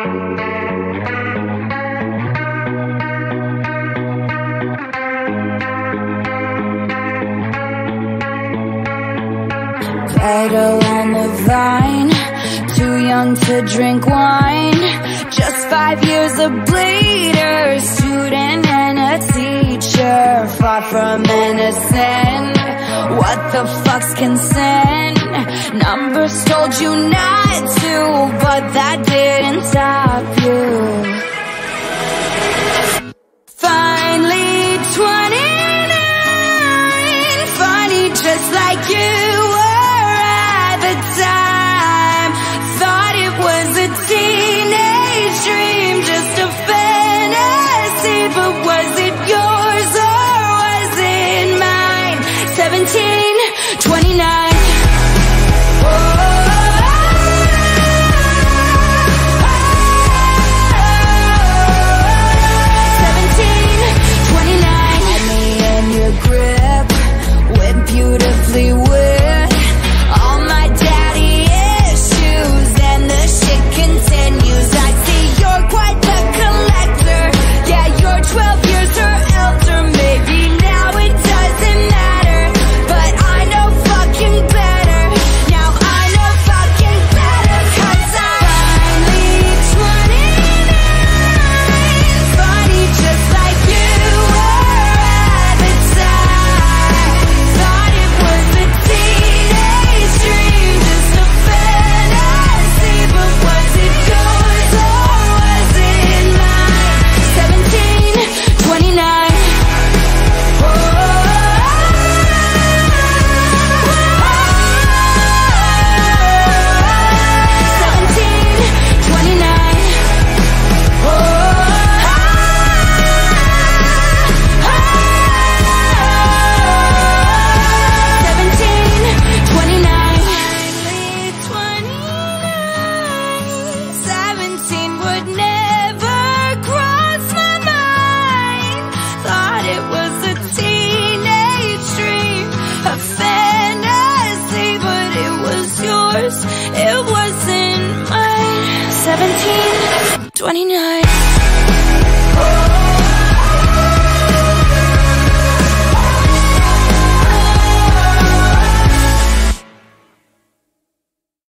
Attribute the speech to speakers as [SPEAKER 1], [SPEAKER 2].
[SPEAKER 1] Petal on the vine Too young to drink wine. Just five years a bleeder Student and a teacher Far from innocent. What the fuck's consent? Numbers told you not you wasn't mine. 17, 29